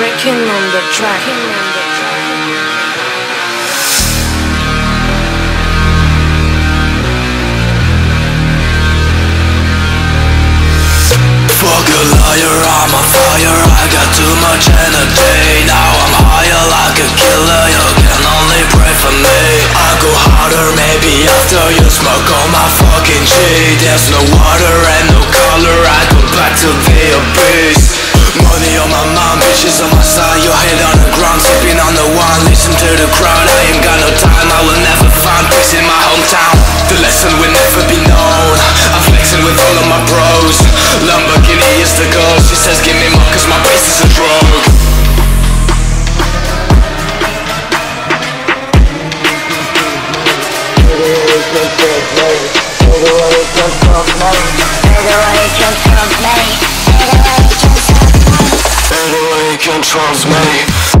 breaking on the track. Fuck a liar, I'm on fire. I got too much energy. Now I'm higher like a killer. You can only pray for me. I go harder maybe after you smoke on my fucking cheek There's no water and no color. I go back to be a beast Money on my mind, bitches on my side Your head on the ground, sipping on the wine Listen to the crowd, I ain't got no time I will never find peace in my hometown The lesson will never be known I'm flexing with all of my bros Lamborghini is the goal She says give me more cause my bass is a drug Nobody controls me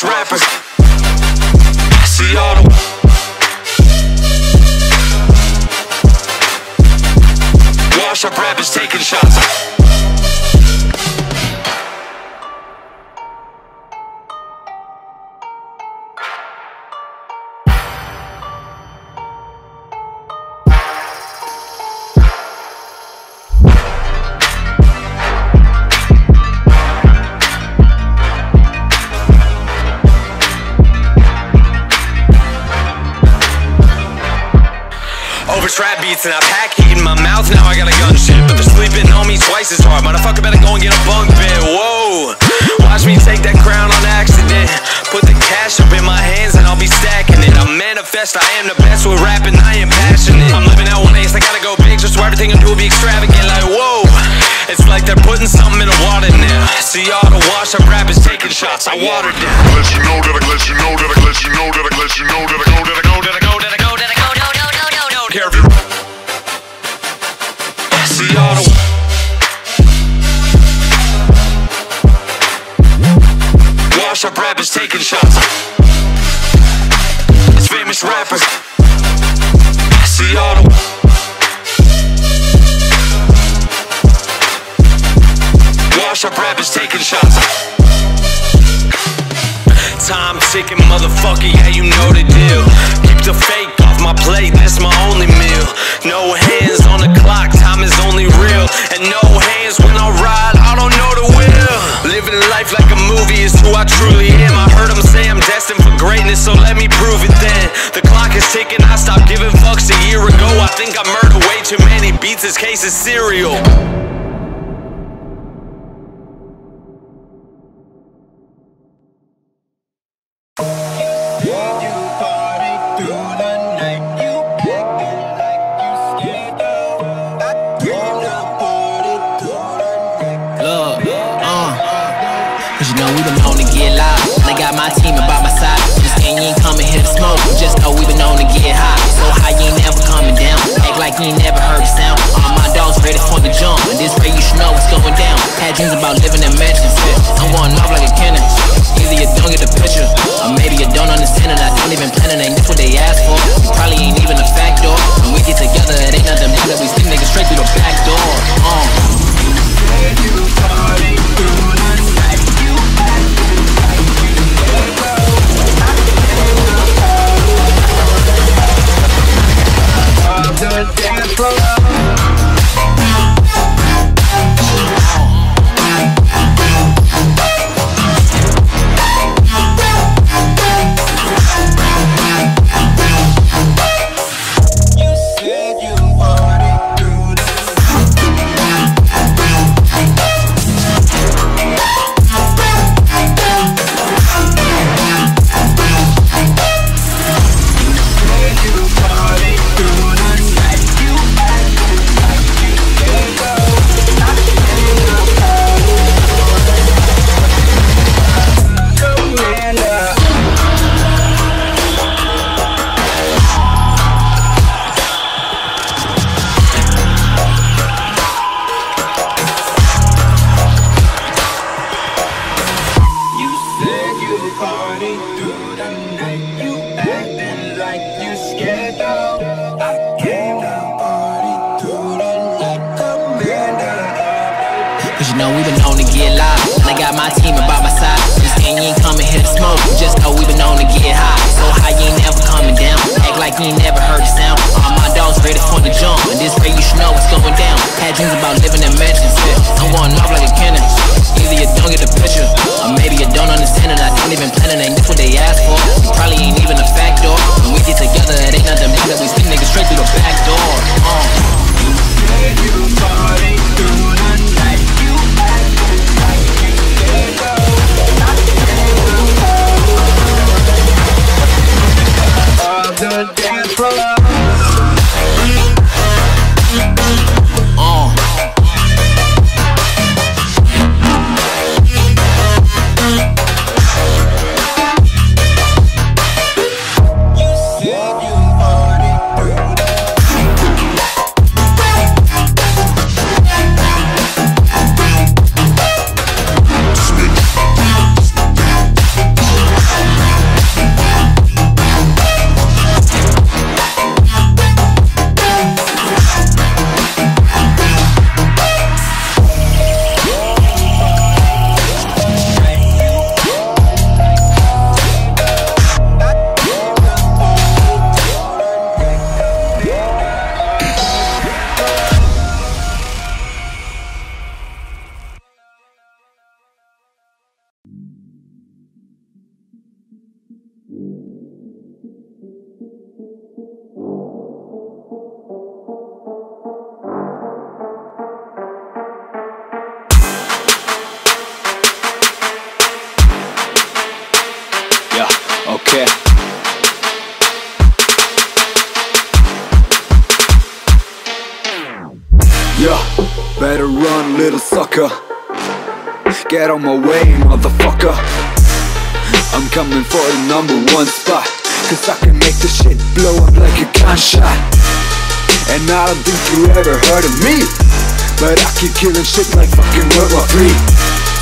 Famous rappers. See all the Wash up rappers taking shots. shots I watered down. Let you know that I let you know that I let you know that I let you know that I go that I go that I go that I go that I go no no no no no. Care if you See all the. Wash up rappers taking shots. It's famous rappers. See all the. Wash up rappers taking shots. Time ticking, motherfucker, yeah, you know the deal. Keep the fake off my plate, that's my only meal. No hands on the clock, time is only real. And no hands when I ride, I don't know the will. Living life like a movie is who I truly am. I heard them say I'm destined for greatness, so let me prove it then. The clock is ticking, I stopped giving fucks a year ago. I think I murdered way too many beats, this case is serial. Just we been known to get high. So high you ain't never coming down. Act like you ain't never heard the sound. All my dogs ready for the jump. This way you should know what's going down. Had dreams about living in mansions. I'm going off like a cannon. Either you don't get the picture, or maybe you don't understand it. I don't even plan it. Ain't this what they asked for? You probably ain't even a factor. When we get together, it ain't nothing better. We stick niggas straight through the back door. Uh. on the dance floor. Yeah, better run, little sucker. Get on my way, motherfucker. I'm coming for the number one spot. Cause I can make this shit blow up like a gunshot. And I don't think you ever heard of me. But I keep killing shit like fucking World War 3.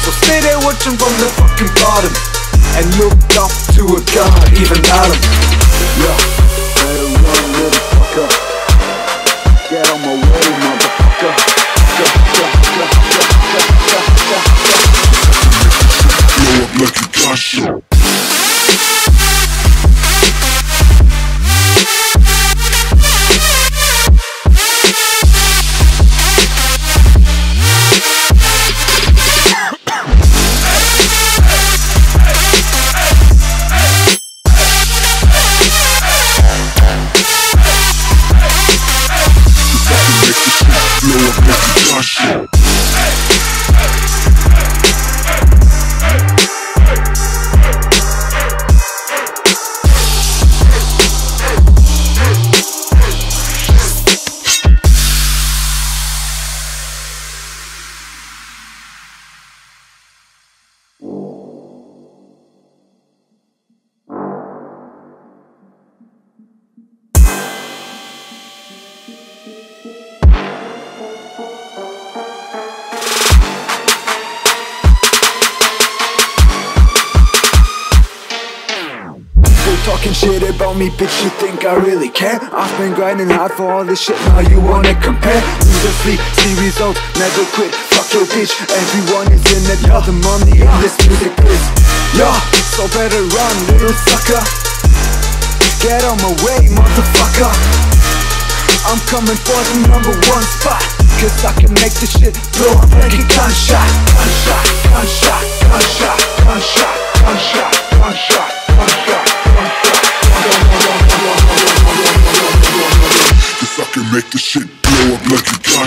So stay there watching from the fucking bottom. And look up to a god, even Adam. Yeah. special. Talking shit about me, bitch, you think I really care? I've been grinding hard for all this shit, now you wanna compare? Neither sleep, see results, never quit Fuck your bitch, everyone is in it, yeah. the money in this music biz Yeah, so better run, little sucker Get on my way, motherfucker I'm coming for the number one spot Cause I can make this shit blow up like a gunshot Gunshot, gunshot, gunshot, gunshot, gunshot, gunshot, gunshot. make the shit blow up like a gun.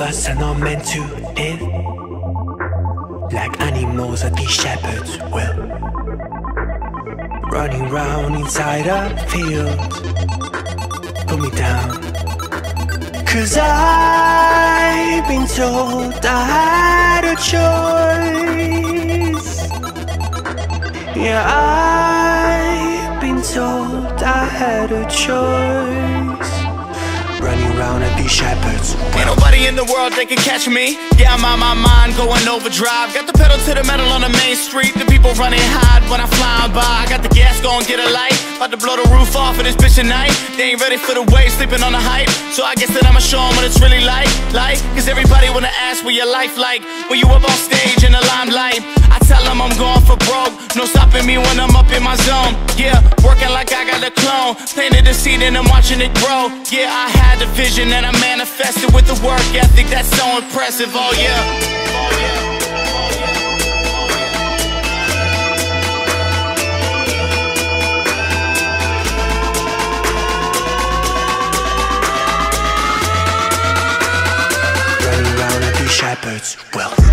Us are not meant to live like animals that these shepherds will. Running round inside a field, put me down. Cause I've been told I had a choice. Yeah, I've been told I had a choice. Around at these shepherds. Ain't nobody in the world that can catch me. Yeah, I'm on my mind, going overdrive. Got the pedal to the metal on the main street. The people running hard when I fly by. I got the gas going, get a light. About to blow the roof off of this bitch tonight. They ain't ready for the wave, sleeping on the hype. So I guess that I'ma show show 'em what it's really like. Like, cause everybody wanna ask what your life like. When you up on stage in the limelight. Tell 'em I'm going for broke. No stopping me when I'm up in my zone. Yeah, working like I got a clone. Planted the seed and I'm watching it grow. Yeah, I had the vision and I manifested with the work ethic. That's so impressive. Oh yeah. Oh shepherds. Well.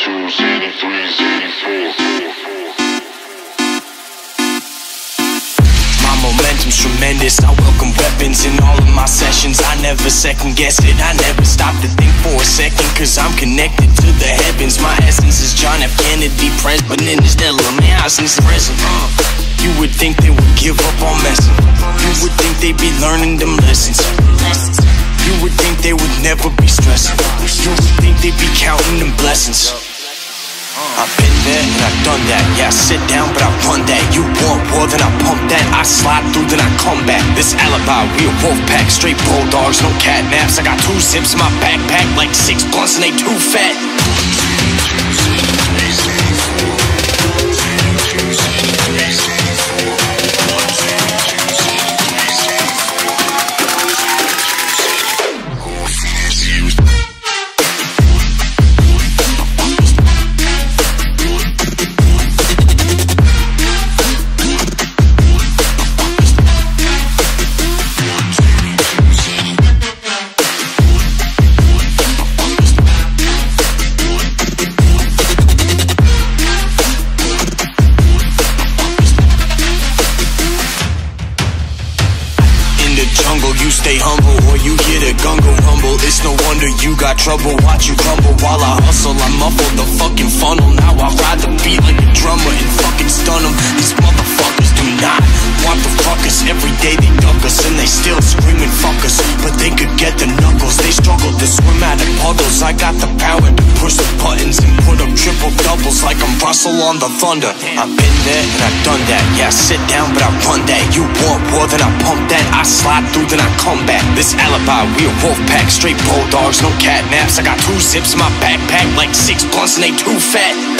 82s, My momentum's tremendous. I welcome weapons in all of my sessions. I never second guess it. I never stop to think for a second, cause I'm connected to the heavens. My essence is John F. Kennedy, President in his man, I since present. Uh, you would think they would give up on messing. You would think they'd be learning them lessons. You would think they would never be stressing. You would think they'd be counting them blessings. I've been there and I've done that. Yeah, I sit down, but I run that. You want war, then I pump that. I slide through, then I come back. This alibi, we a wolf pack, straight bulldogs, no cat naps. I got two zips in my backpack, like six blunts, and they too fat. Wonder you got trouble. Watch you crumble while I hustle. I muffle the fucking funnel. Now I ride the beat like a drummer and fucking stun them. These motherfuckers not want the fuckers. Every day they duck us and they still screaming fuck us. But they could get the knuckles. They struggle to swim out of puddles. I got the power to push the buttons and put up triple doubles like I'm Russell on the Thunder. I've been there and I've done that. Yeah, I sit down but I run that. You want war, then I pump that. I slide through, then I come back. This alibi, we a wolf pack, straight bulldogs, no cat naps. I got two zips in my backpack, like six blunts and they too fat.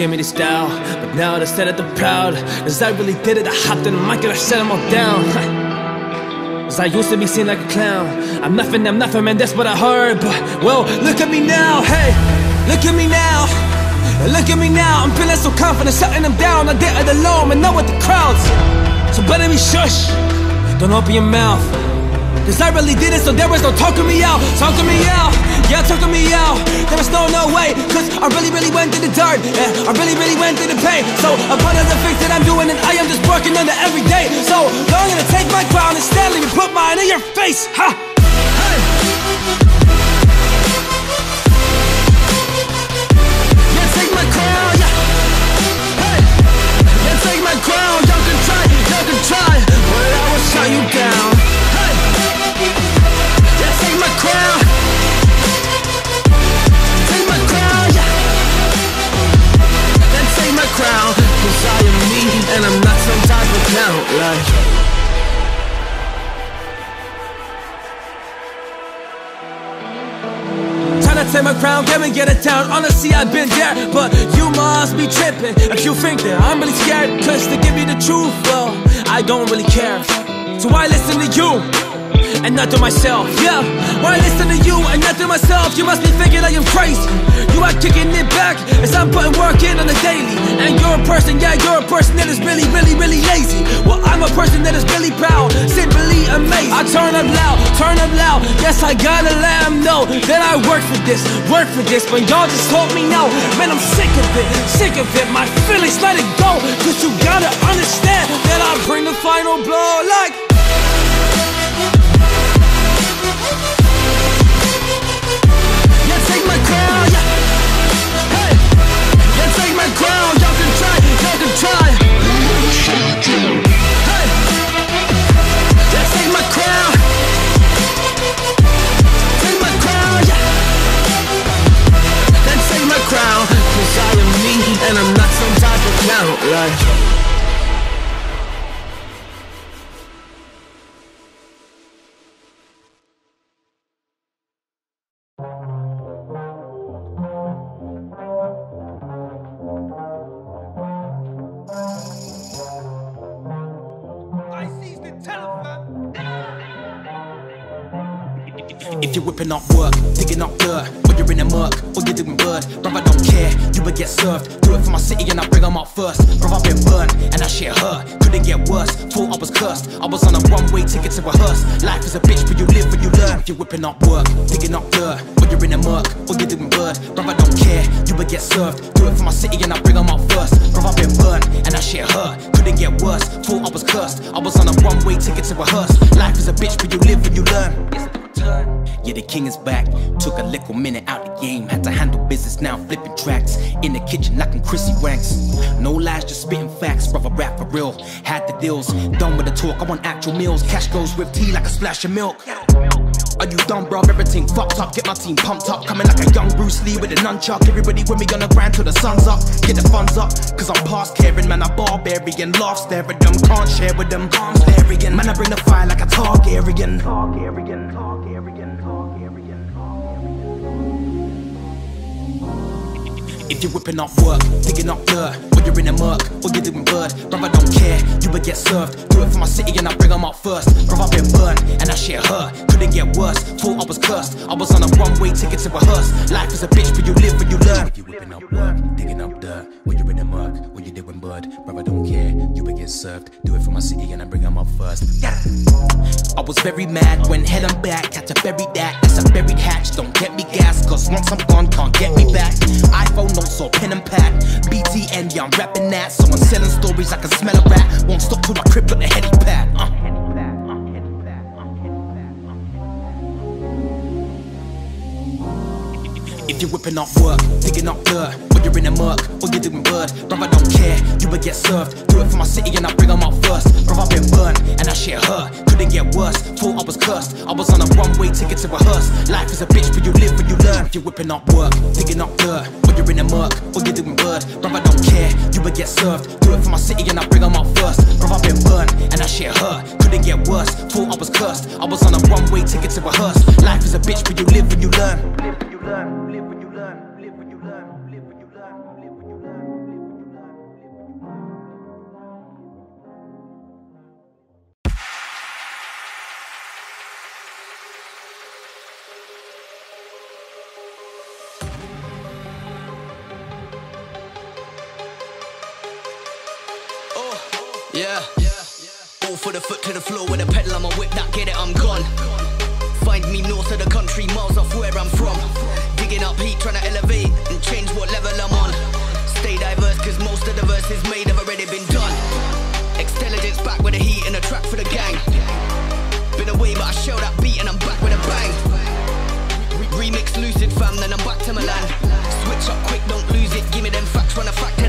Scare me to style, but now they said it the proud. Cause I really did it, I hopped in the mic and I shut them all down. Cause I used to be seen like a clown. I'm nothing, I'm nothing, man, that's what I heard. But, well, look at me now, hey, look at me now. Look at me now, I'm feeling so confident, shutting them down. I did it alone, and not with the crowds. So better be shush, don't open your mouth. Cause I really did it, so there was no talking me out, talking me out, yeah, talking me out. There was no, no way, cause I really, really went through the dirt, yeah, I really, really went through the pain. So uh, a part of the things that I'm doing, and I am just working on it every day. So I'm gonna take my crown and stand and put mine in your face, ha! Crown. Y'all can try, y'all can try, but I will shut you down. And I'm not some type of clown, like. Trying to take my crown, can we get it down? Honestly, I've been there, but you must be tripping if you think that I'm really scared. Cause to give me the truth, well, I don't really care. So why listen to you and not to myself? Yeah, why listen to you and not to myself? You must be thinking I am crazy. You are kicking it back as I'm putting work in on the daily. And you're a person, yeah, you're a person that is really, really, really lazy. Well, I'm a person that is really proud, simply amazing. I turn up loud, turn up loud. Yes, I gotta let them know that I work for this, work for this. But y'all just told me no. Man, I'm sick of it, sick of it. My feelings, let it go. Cause you gotta understand that I bring the final blow like. take my crown, take my crown. Y'all can try, y'all can try. Take my crown. Take my crown, take my I am me, and I'm not some type of like. If you're whipping up work, digging up dirt, or you're in a murk, or you're doing bird, bruv, I don't care, you will get served. Do it for my city and I bring them up first. Bruv, I've been burned, and that shit hurt. Couldn't get worse, thought I was cursed. I was on a one way ticket to rehearse. Life is a bitch, but you live when you learn. If you're whipping up work, digging up dirt, or you're in a murk, or you're doing bird, bruv, I don't care, you will get served. Do it for my city and I bring them up first. Bruv, I've been burned, and that shit hurt. Couldn't get worse, thought I was cursed. I was on a one way ticket to rehearse. Life is a bitch, but you live when you learn. Yeah, the king is back. Took a little minute out the game. Had to handle business now, flipping tracks. In the kitchen, knocking Chrissy ranks. No lies, just spitting facts. Brother, rap for real. Had the deals. Done with the talk, I want actual meals. Cash goes with tea like a splash of milk. Are you done, bro? Everything fucked up. Get my team pumped up. Coming like a young Bruce Lee with a nunchuck. Everybody with me on the grind till the sun's up. Get the funds up, cause I'm past caring. Man, I'm barbarian. Laugh, stare at them. Can't share with them. I'm staring. Man, I bring the fire like a Targaryen. Targaryen. Targaryen. If you're whipping up work, digging up dirt, you're in a murk, or you're doing bird, bruv, I don't care, you will get served. Do it for my city and I bring them up first. Bruv, I've been burned, and I shit hurt. Couldn't get worse, thought I was cursed. I was on a one way ticket to rehearse. Life is a bitch, but you live when you learn. You're whipping up work, digging up dirt, or you're in or you're doing bruv, I don't care, you will get served. Do it for my city and I bring them up first. Yeah. I was very mad when head I'm back, had to bury that. That's a buried hatch, don't get me gas, cause once I'm gone, can't get me back. iPhone notes or pen and pad. BTN, yeah, I'm rapping that. So I'm selling stories, I can smell a rat. Won't stop till my crib got the heady pad. Uh. If you're whipping up work, digging up dirt, or you're in a murk, or you're doing bird, bruv, I don't care, you will get served. Do it for my city and I bring them up first. Bruv, I've been burned, and that shit hurt. Couldn't get worse, thought I was cursed. I was on a one way ticket to rehearse. Life is a bitch, but you live when you learn. If you're whipping up work, digging up dirt, or you're in a murk, or you're doing bird, bruv, I don't care, you will get served. Do it for my city and I bring them up first. Bruv, I've been burned, and that shit hurt. Couldn't get worse, thought I was cursed. I was on a one way ticket to rehearse. Life is a bitch, but you. Live when you learn. Live when you learn. The floor with a pedal, I'm a whip that get it, I'm gone. Find me north of the country, miles off where I'm from. Digging up heat, trying to elevate and change what level I'm on. Stay diverse, cause most of the verses made have already been done. Extelligence back with the heat and a track for the gang. Been away, but I show that beat and I'm back with a bang. Remix lucid fam, then I'm back to Milan. Switch up quick, don't lose it. Give me them facts, run a fact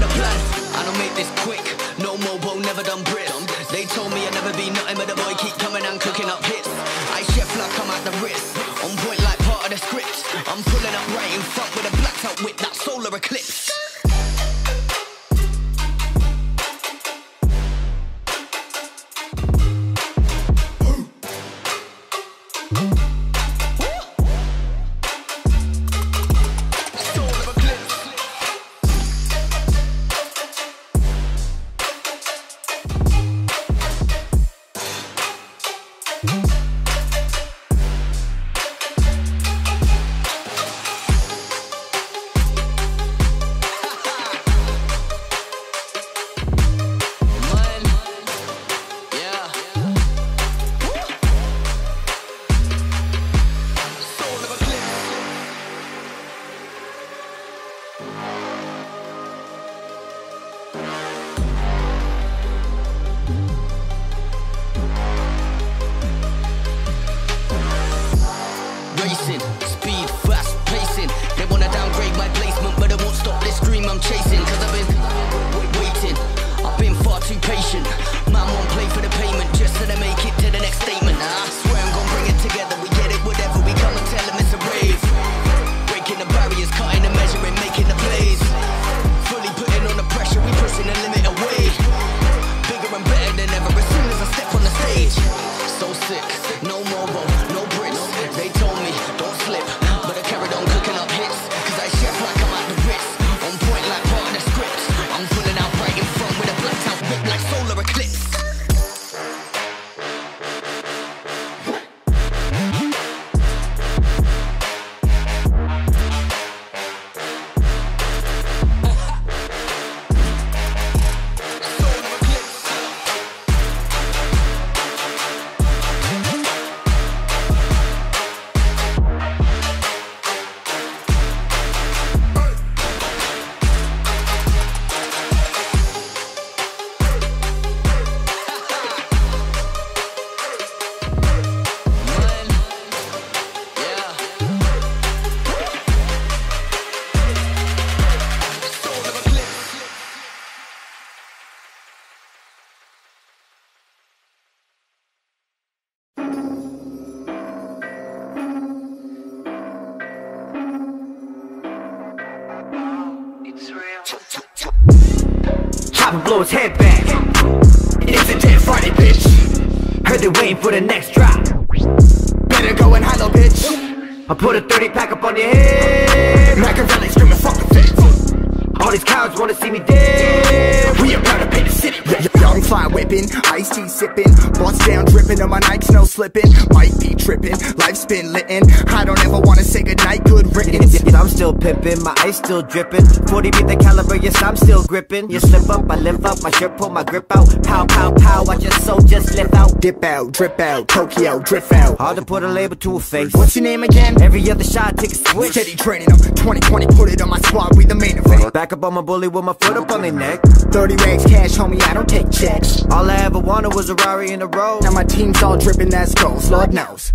still my ice still dripping. 40 be the caliber, yes, I'm still gripping. You slip up, I lift up, my shirt pull my grip out. Pow, pow, pow, I just so just lift out. Dip out, drip out, Tokyo, drift out. Hard to put a label to a face. What's your name again? Every other shot, take a switch. Steady training them, 2020, put it on my squad, we the main event. Back up on my bully with my foot up on their neck. 30 racks cash, homie, I don't take checks. All I ever wanted was a Rari in a row. Now my team's all dripping, that's goals, Lord knows.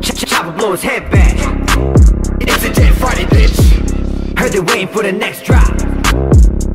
Ch ch chop blow his head back. It's a dead Friday, bitch. Heard they waiting for the next drop.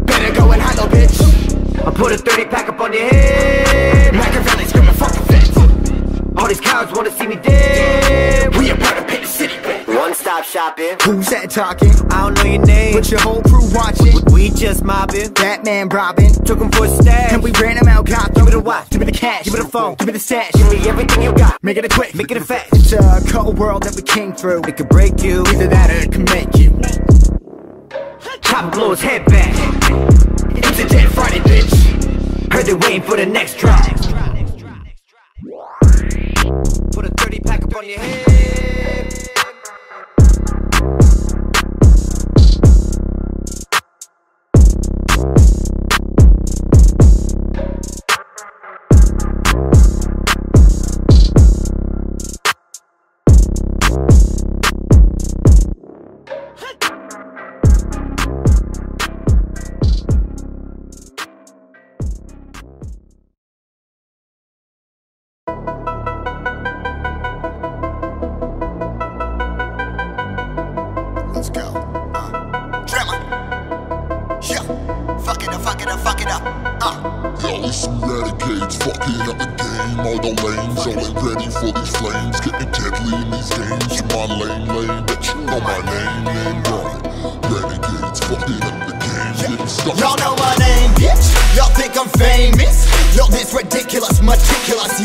Better go and high bitch. I put a 30 pack up on your head. Machiavelli screaming, fuck the feds. All these cowards wanna see me dead. We about to paint the city. One stop shopping. Who's that talking? I don't know your name. But your whole crew watching. We just mobbing. Batman Robin. Took him for a stash. And we ran him out, got Give me the watch. Give me the cash. Give me the phone. Give me the stash. Give me everything you got. Make it a quick. Make it a fast. It's a cold world that we came through. It could break you. Either that or it can make you. Chop and blow his head back. It's a dead Friday, bitch. Heard they waiting for the next drop. Put a 30 pack up on your head.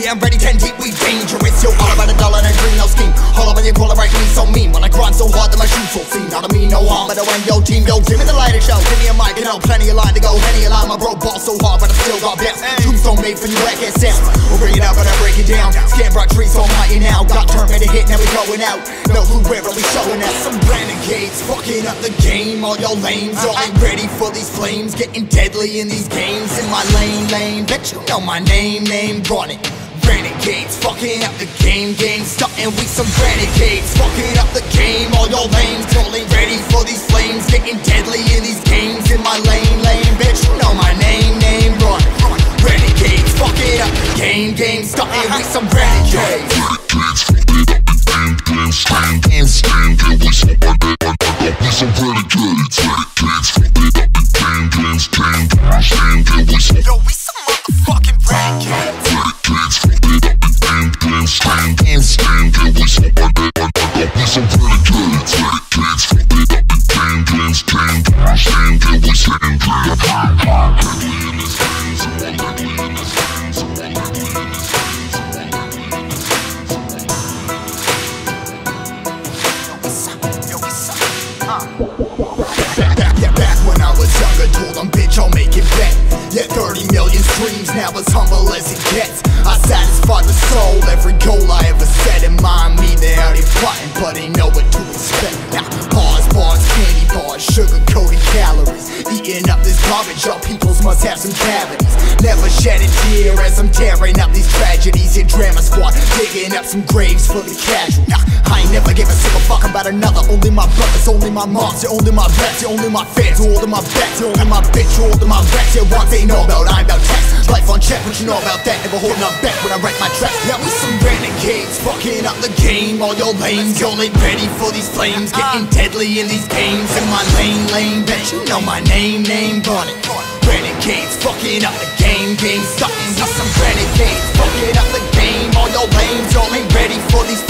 I'm ready, 10 deep, we dangerous. Yo, all about a dollar and a green, no scheme. All about your call right me so mean. When I grind so hard that my shoes so clean. Not to me, no harm, but I when yo team, yo, give me the lighter show. Give me a mic, you know, plenty of line to go. Henny a line, my bro ball so hard, but I still got bounce. Tombstone made for you, black ass sound. We'll bring it out, but I break it down. Scan brought trees, so mighty now. Got turn made a hit, now we going out. No clue where are we showing out. Some renegades fucking up the game. All your lanes, all ain't ready for these flames. Getting deadly in these games. In my lane, lane, bet you know my name, name, run it. Renegades, fucking up the game, game starting we some renegades, fucking up the game. All your lanes, all ain't ready for these flames, getting deadly in these games. In my lane, lane, bitch, you know my name, name, run. Renegades, fucking up the game, game starting we some renegades. Some graves for the casual. Nah, I ain't never give a single fuck about another. Only my brothers, only my moms, you're only my reps, you're only my fans, you're all of my bets, you're only my bitch, you're all of my reps. You're one they know about, I'm about text. Life on check, what you know about that? Never holding up back when I write my tracks. Now we some renegades, fucking up the game. All your lanes, y'all ain't ready for these flames. Getting deadly in these games. In my lane, lane, bitch, you know my name, name, it. Renegades, fucking up the game, game starting with some renegades, fucking y'all ain't ready for these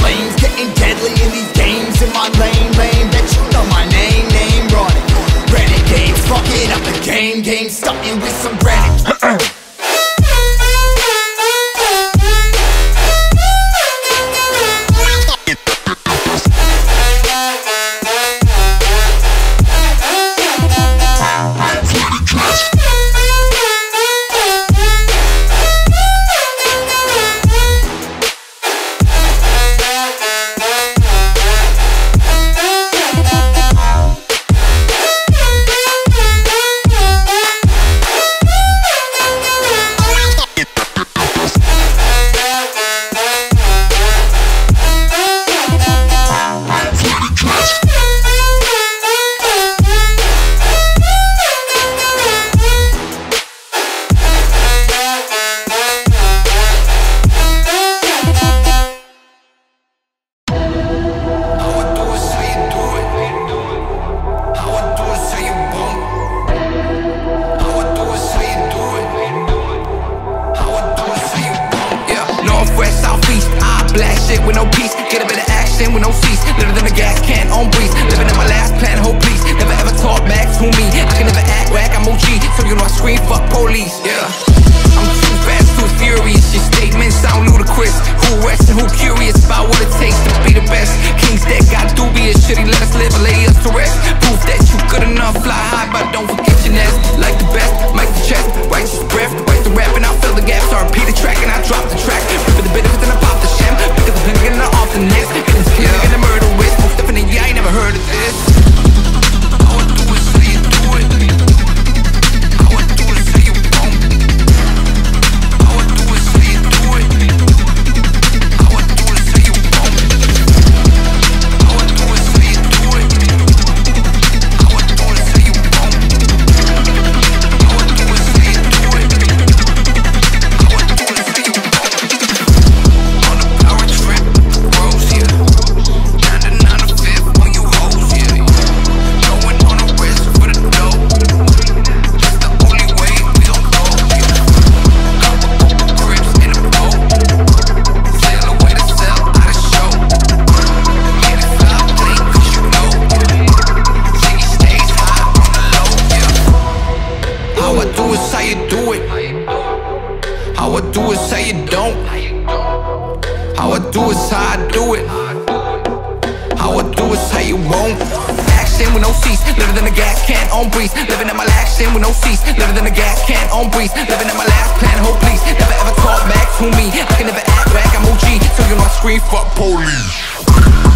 I can never act like I'm OG, so you know I scream fuck police.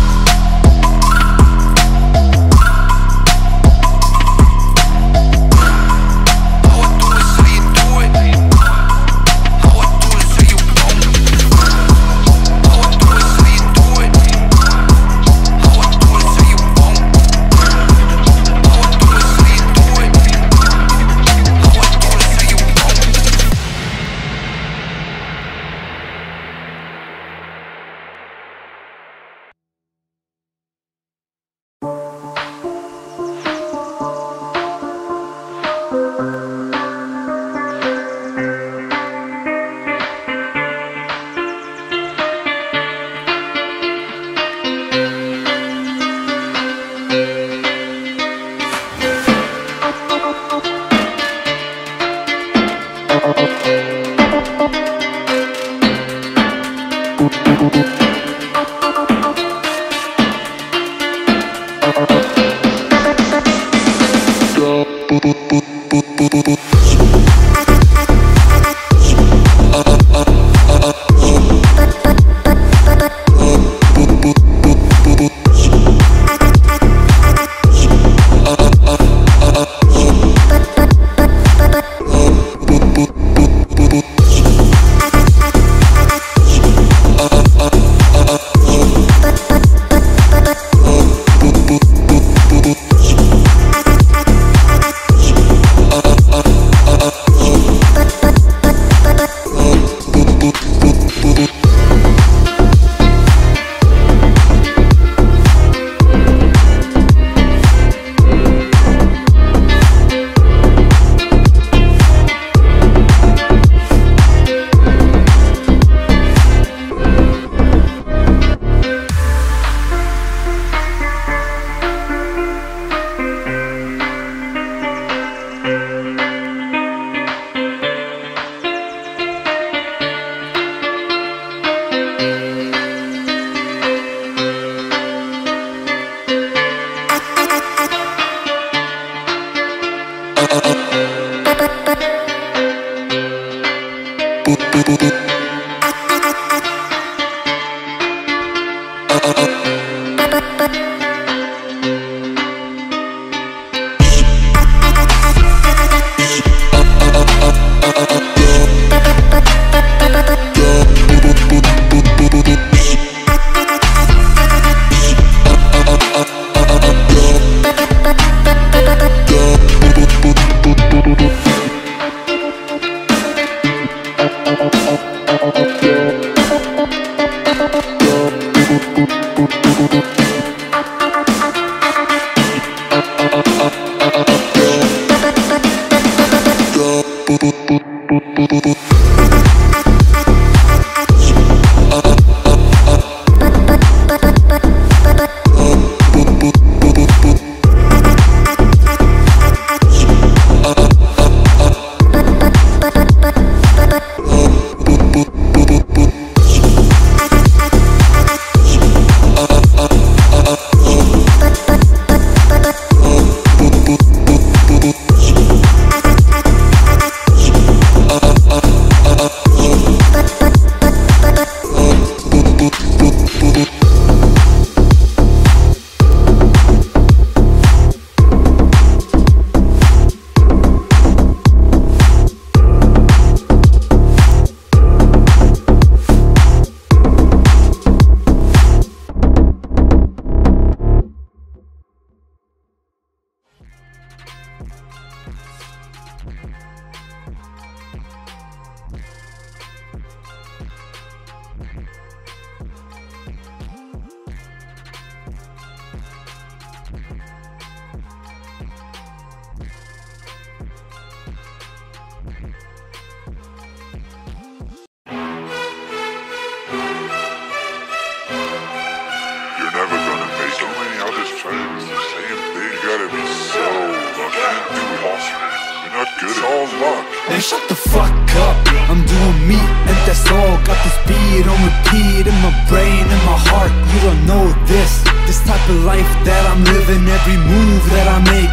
Repeat in my brain and my heart. You don't know this. This type of life that I'm living, every move that I make,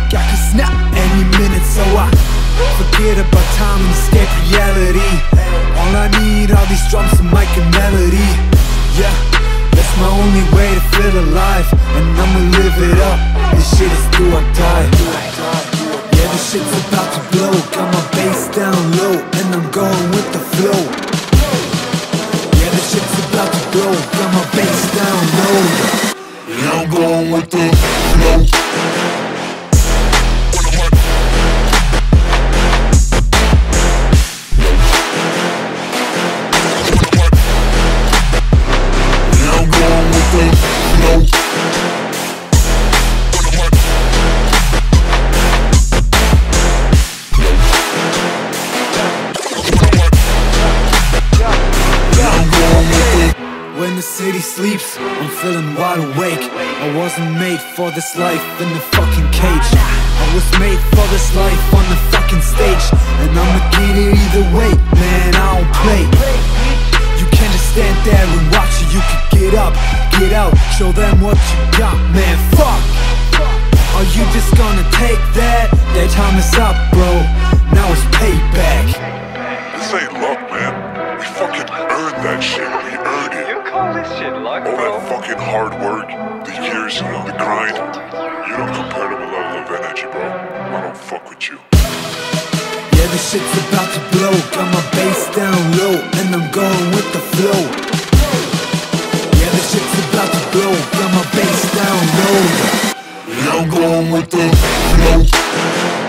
this life on the fucking stage And I'ma get it either way, man, I don't play You can't just stand there and watch it, you can get up, get out Show them what you got, man, fuck Are you just gonna take that? Their time is up, bro, now it's payback This ain't luck, man. We fucking earned that shit. We earned it. You call this shit luck, All bro? that fucking hard work, the years, you know, the grind. You don't compare to a level of energy, bro fuck with you. Yeah, this shit's about to blow. Got my bass down low, and I'm going with the flow. Yeah, this shit's about to blow. Got my bass down low. Yeah, I'm going with the flow.